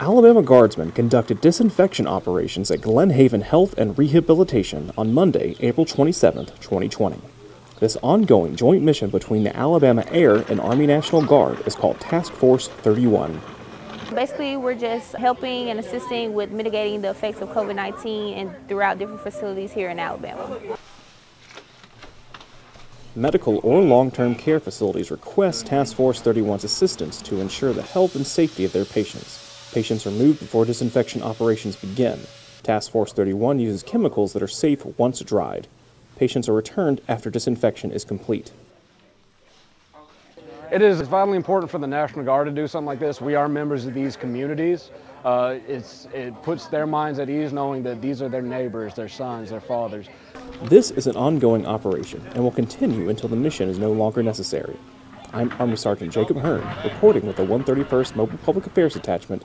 Alabama Guardsmen conducted disinfection operations at Glen Haven Health and Rehabilitation on Monday, April 27, 2020. This ongoing joint mission between the Alabama Air and Army National Guard is called Task Force 31. Basically, we're just helping and assisting with mitigating the effects of COVID 19 and throughout different facilities here in Alabama. Medical or long term care facilities request Task Force 31's assistance to ensure the health and safety of their patients. Patients are moved before disinfection operations begin. Task Force 31 uses chemicals that are safe once dried. Patients are returned after disinfection is complete. It is vitally important for the National Guard to do something like this. We are members of these communities. Uh, it puts their minds at ease knowing that these are their neighbors, their sons, their fathers. This is an ongoing operation and will continue until the mission is no longer necessary. I'm Army Sergeant Jaccob Hearn, reporting with the 131st Mobile Public Affairs Detachment